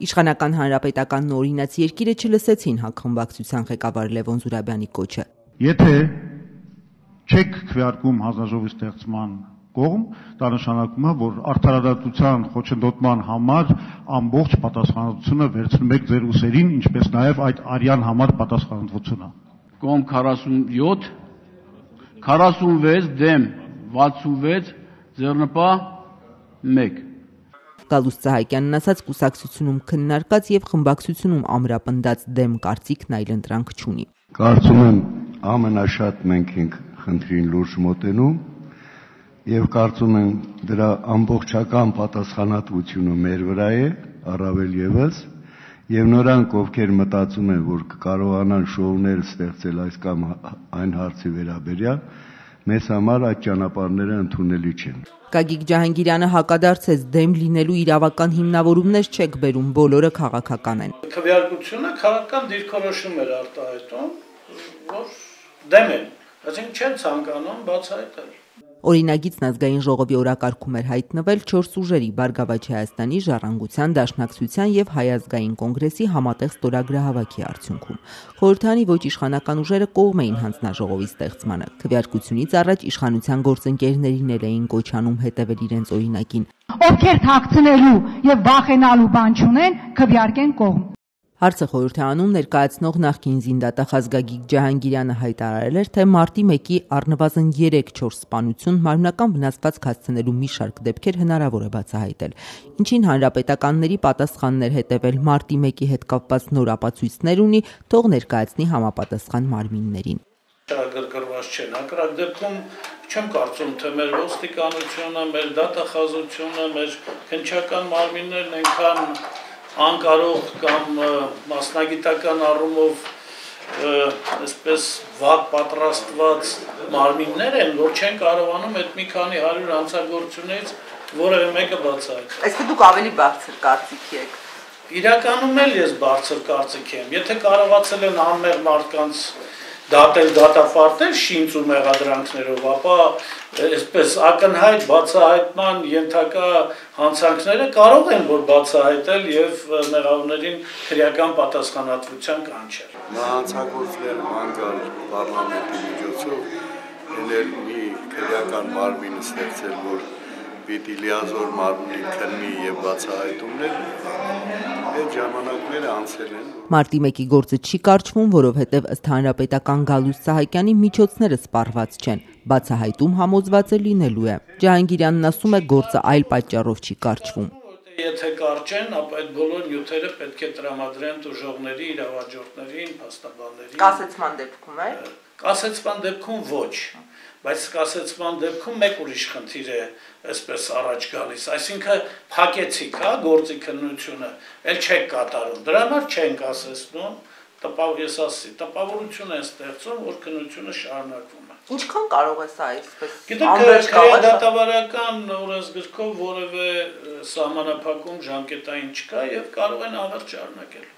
Իշխանական հանրապետական նորինաց երկիրը չլսեցին հակխմբակցության ղեկավար Լևոն Զուրաբյանի կոչը։ Եթե չեք քվեարկում հանձնաժողովի ստեղծման կողմ, դա նշանակում է, որ արդարադատության խոչընդոտման համար ամբողջ պատասխանատվությունը վերցնում եք ձեր ուսերին, ինչպես նաև այդ արյան համար պատասխանատվությունը։ Կողմ 47 46 դեմ 66 ձեռնպահ 1 Գալուստ Սահակյանն ասաց կուսակցությունում քննարկած եւ խմբակցությունում ամրապնդած դեմ կարծիքն այլ ընտրանք չունի։ Կարծում եմ ամենաշատ մենք ենք խնդրին լուրջ մոտենում եւ կարծում եմ դրա ամբողջական պատասխանատվությունը մեր վրա է, առավել եւս, եւ նորանք, ովքեր մտածում են, որ կկարողանան շոուներ ստեղծել այս կամ այն հարցի վերաբերյալ, մեզ համար այդ ճանապարհները ընդունելի չեն։ Գագիկ Ջահանգիրյանը հակադարձեց դեմ լինելու իրավական հիմնավորումներ չեք բերում, բոլորը քաղաքական են։ Քվեարկությունը քաղաքական դիրքորոշում էր արտահայտում, որ դեմ են, այսինքն չեն ցանկանում բացահայտել։ Օրինագիծն ազգային ժողովի օրակարգում էր հայտնվել 4 ուժերի Բարգավաճ Հայաստանի, Ժառանգության, Դաշնակցության եւ Հայ ազգային կոնգրեսի համատեղ ստորագրահավաքի արդյունքում։ Խորհրդանի ոչ իշխանական ուժերը կողմ էին հանձնաժողովի ստեղծմանը։ Քվեարկությունից առաջ իշխանության գործընկերներին էլ էին կոչանում հետևել իրենց օրինակին։ Ովքեր թաքցնելու եւ վախենալու բան չունեն, քվեարկեն կողմ։ Հարցը խորհրդանում ներկայացնող նախկին զինդատախ ազգագիկ Ջահանգիրյանը հայտարարել էր, թե մարտի 1-ի առնվազն 3-4 սպանություն մարմնական վնասվածք հասցնելու մի շարք դեպքեր հնարավոր է բացահայտել։ Ինչին հանրապետականների պատասխաններ հետևել մարտի 1-ի հետ կապված նոր ապացույցներ ունի, թող ներկայացնի համապատասխան մարմիններին գրգռված չեն։ Հակառակ դեպքում չեմ կարծում, թե մեր ոստիկանությունը, մեր դատախազությունը, մեր քնչական մարմիններն այնքան անկարող կամ մասնագիտական առումով այսպես վատ պատրաստված մարմիններ են, որ չեն կարողանում այդ մի քանի 100 անցագործությունից որևէ մեկը բացահայտել։ Այսինքն դուք ավելի բարձր կարծիքի եք։ Իրականում էլ ես բարձր կարծիքի եմ։ Եթե կարողացել են անմեղ մարդկանց դատել դատապարտել շինց ու մեղադրանքներով, ապա այսպես ակնհայտ բացահայտման ենթակա հանցանքները կարող են որ բացահայտել եւ մեղավորներին քրեական պատասխանատվության կանչել։ հանցագործներ մանգալ parlamenti միջոցով ելել մի քրեական մարմին ստեղծել, որ պիտի լիազոր մարմնի քննի եւ բացահայտումներ այդ ժամանակները անցել են Մարտի 1-ի գործը չի կարճվում, որովհետև ըստ հանրապետական Գալուս Սահակյանի միջոցները սպառված չեն։ Բացահայտում համոզված է լինելու է։ Ջահանգիրյանն ասում է գործը այլ պատճառով չի կարճվում։ Եթե կարճեն, ապա այդ բոլոր նյութերը պետք է տրամադրեն դժողների, իրավաճորտներին, փաստաբաններին։ Կասեցման դեպքում է։ Կասեցման դեպքում ոչ բայց կասեցման դեպքում մեկ ուրիշ խնդիր է այսպես առաջ գալիս, այսինքն փակեցիք, հա, գործի քննությունը, ել չեք կատարում։ Դրա համար չեն կասեցնում, տպավ ես ասի, տպավորություն է ստեղծում, որ քննությունը շարունակվում Ինչքան կարող է սա այսպես Գիտեք, դատավարական օրենսգրքով որևէ սահմանափակում ժամկետային չկա եւ կարող են ավերջ շարունակել։